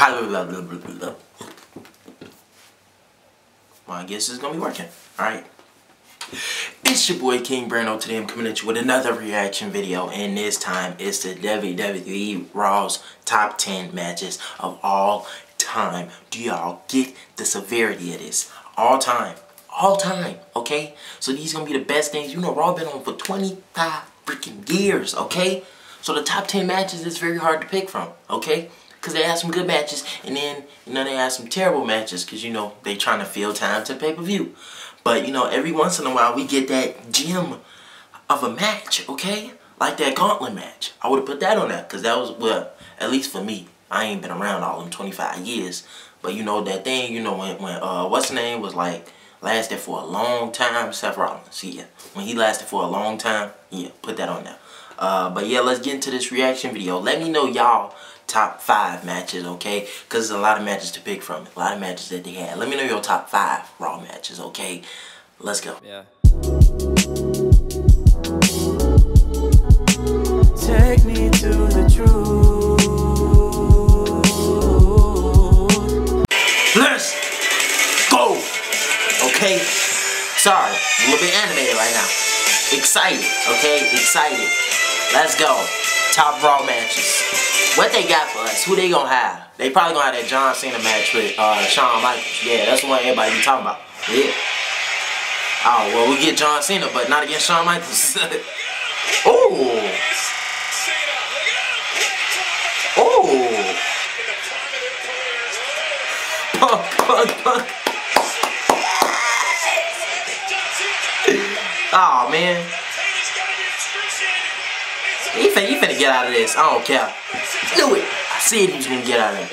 Well, I guess it's gonna be working. Alright. It's your boy King Brando. Today I'm coming at you with another reaction video. And this time it's the WWE Raw's top 10 matches of all time. Do y'all get the severity of this? All time. All time. Okay? So these gonna be the best things. You know Raw been on for 25 freaking years. Okay? So the top 10 matches is very hard to pick from. Okay? Because they had some good matches, and then you know they had some terrible matches because you know they trying to fill time to pay per view. But you know every once in a while we get that gem of a match, okay? Like that gauntlet match. I would have put that on there because that was well at least for me. I ain't been around all them 25 years, but you know that thing. You know when when uh what's the name was like lasted for a long time. Seth Rollins, yeah. When he lasted for a long time, yeah, put that on there. Uh, but yeah, let's get into this reaction video. Let me know y'all top five matches, okay? Because there's a lot of matches to pick from. A lot of matches that they had. Let me know your top five Raw matches, okay? Let's go. Yeah. Take me to the truth. Let's go! Okay? Sorry, a little bit animated right now. Excited, okay? Excited. Let's go. Top Raw matches. What they got for us? Who they gonna have? They probably gonna have that John Cena match with uh, Shawn Michaels. Yeah, that's one everybody be talking about. Yeah. Oh, well, we get John Cena, but not against Shawn Michaels. oh. Oh. Punk, punk, punk. Oh, man. He finna, he finna get out of this. I don't care. Do it. I said he was gonna get out of it.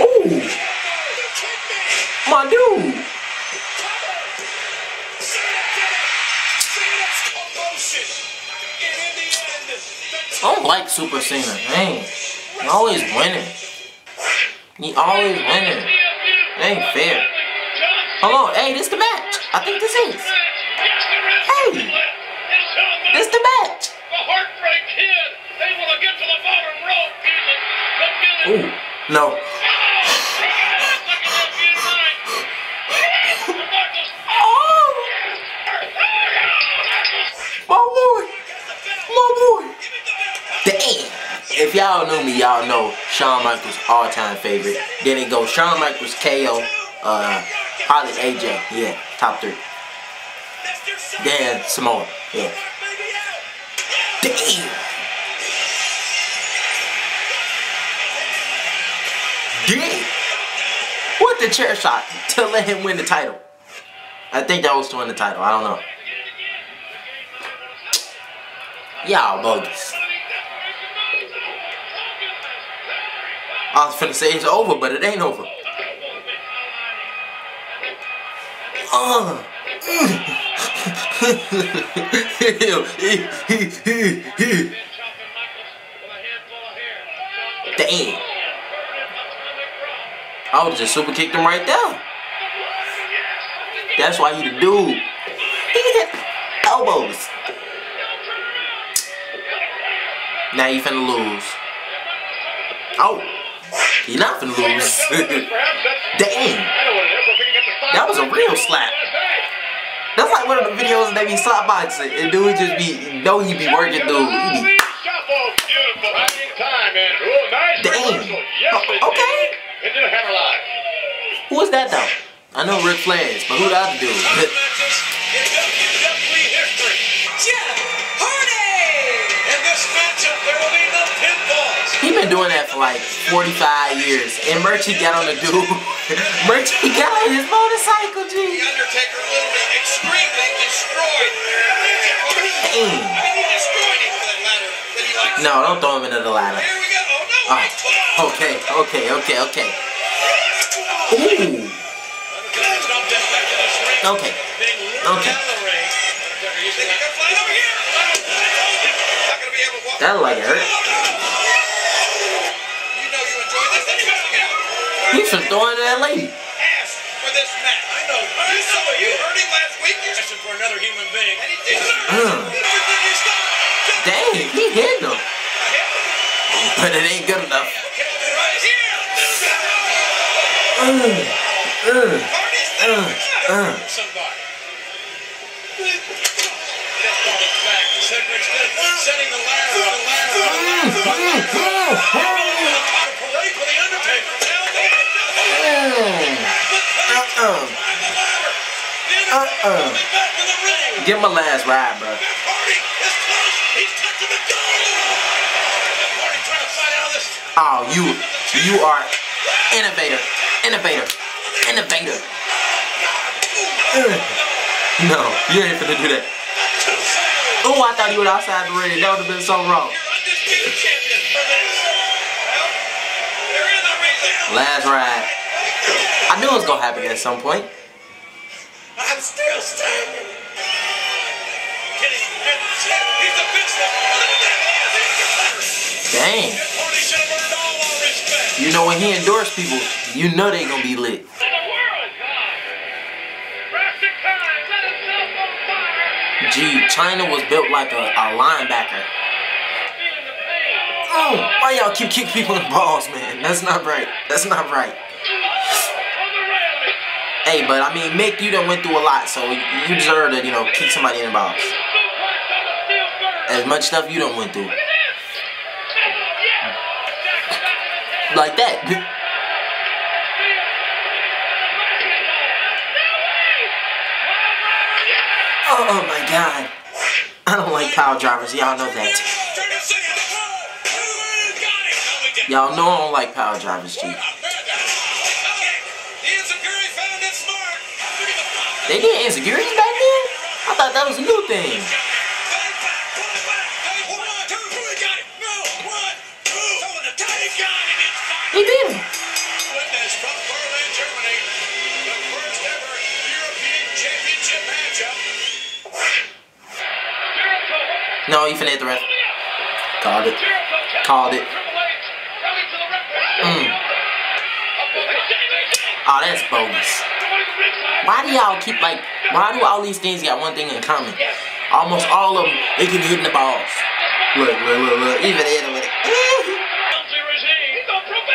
Oh, my dude. I don't like Super Cena. Man, he always winning. He always winning. It ain't fair. Hold on. Hey, this the match. I think this is. Hey. This the match. The Heartbreak Kid able to get to the bottom rope. Ooh, no. If y'all know me, y'all know Shawn Michaels all-time favorite. Then it goes Shawn Michaels, KO, uh, probably AJ. Yeah, top three. Then Samoa. Yeah. Damn. Damn. What the chair shot to let him win the title? I think that was to win the title. I don't know. Y'all bogus. I was finna say it's over, but it ain't over. Uh. Damn. I would just super kicked him right there. That's why he the dude. He elbows. Now you finna lose. Oh. He not finna lose. slap. That's like one of the videos they be slap boxing and dude just be know he be working dude. He be Damn. Oh, okay. Who is that though? I know Ric Flair but who the other dude? He been doing that for like 45 years. And Murchie got on the dude. Murchie got on his motorcycle, G. The Undertaker literally extremely destroyed. No, don't throw him into the ladder. Here we go. Oh, no. Oh, okay, okay, okay, okay. Ooh. Okay. Okay. That like hurt. You should throw it at that lady. Ask for this match. I know. You saw you heard him last week. Asking for another human being. And he did. Uh. Dang, he hit him. Trying to fight out of this. Oh, you, you are innovator, innovator, innovator. Uh. No, you ain't finna do that. Oh, I thought he was outside the ring. That would have been so wrong. You're undisputed champion. Well, they're in the ring now. Last ride. I knew it was gonna happen at some point. I'm still standing. Getting He's the big step. Dang. Hardy should have earned all our respect. You know when he endorsed people, you know they gonna be lit. the world. Drastic time. Let himself on fire. Gee, Chyna was built like a, a linebacker. Feeling the pain. Oh, why y'all keep kicking people in the balls, man? That's not right. That's not right. Hey, but I mean, Mick, you done went through a lot, so you deserve to, you know, kick somebody in the balls. As much stuff you done went through. Like that. Oh, oh my god. I don't like power drivers, y'all know that. Y'all know I don't like power drivers, G. They did insecurities back then? I thought that was a new thing. He did. No, you finna hit the ref. Called it. Called it. Oh, that's bogus. Why do y'all keep like? Why do all these things got one thing in common? Almost all of them, they can hit the balls. Look, look, look, look. Even him with it. Bouncy regime. He's on probation.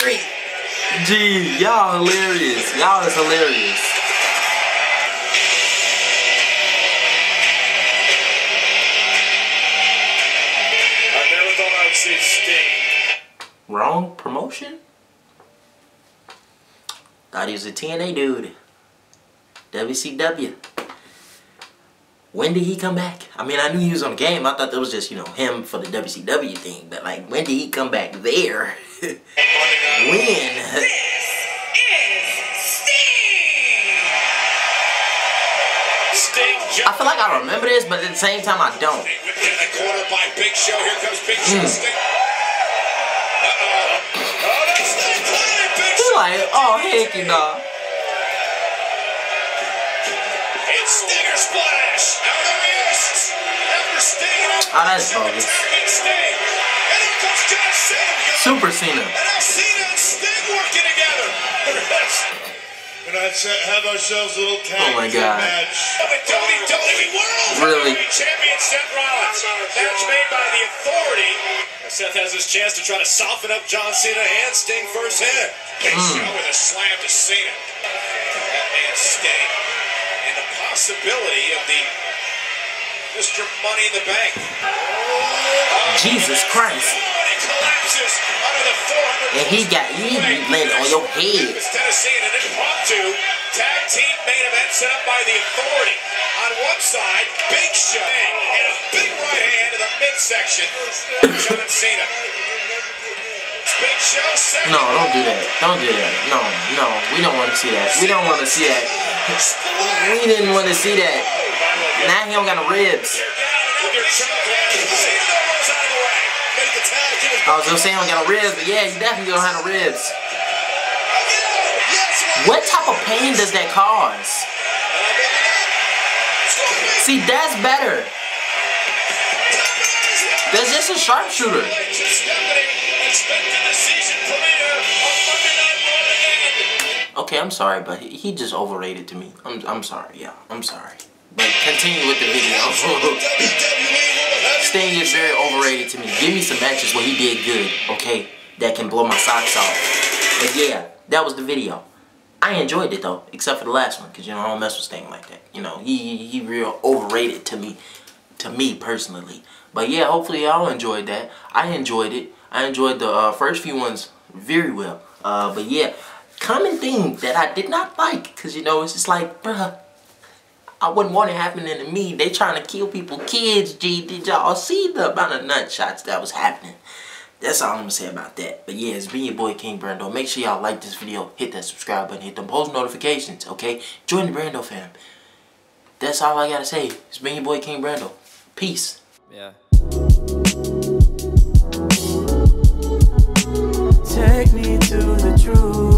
Three. Gee, y'all hilarious. Y'all is hilarious. I never thought I'd see Sting. Wrong promotion? Thought he was a TNA dude. WCW. When did he come back? I mean, I knew he was on the game. I thought that was just, you know, him for the WCW thing. But, like, when did he come back there? when? I feel like I remember this, but at the same time, I don't. In the corner by Big Show. Here comes Big Show. Mm. Uh-oh. Oh, that's playing it, Big He's Show. like, oh, heck, you know. That's bogus. Target Sting. And here comes John Cena. Super Cena. And now Cena and Sting working together. We're gonna have ourselves a little tag Oh my God. match. With WWE World Really? Champion Seth Rollins. Match made by the Authority. Seth has his chance to try to soften up John Cena and Sting first hit. Big Hmm. Show with a slam to Cena. That man Sting. Possibility of the Mr. Money in the Bank. Jesus Christ. And he collapses under the 400 And he got, he landed on your head. Tennessee, in an impromptu tag team main event set up by the Authority. On one side, Big Show and a big right hand to the midsection. John Cena. No, don't do that. Don't do that. No, no. We don't want to see that. We don't want to see that. We didn't want to see that. Now he don't got no ribs. I was gonna say he don't got no ribs, but yeah, he definitely don't have no ribs. What type of pain does that cause? See, that's better. That's just a sharpshooter. Okay, I'm sorry, but he, just overrated to me. I'm, I'm sorry, yeah, I'm sorry. But continue with the video. Sting is very overrated to me. Give me some matches where he did good, okay? That can blow my socks off. But yeah, that was the video. I enjoyed it though, except for the last one, cause you know I don't mess with Sting like that. You know, he he, he real overrated to me, to me personally. But yeah, hopefully y'all enjoyed that. I enjoyed it. I enjoyed the uh, first few ones very well. Uh, but yeah, common thing that I did not like. Because, you know, it's just like, bruh, I wouldn't want it happening to me. They trying to kill people. Kids, G, did y'all see the amount of nut shots that was happening? That's all I'm going to say about that. But yeah, it's been your boy King Brando. Make sure y'all like this video. Hit that subscribe button. Hit the post notifications, okay? Join the Brando fam. That's all I got to say. It's been your boy King Brando. Peace. Yeah. Take me to the truth.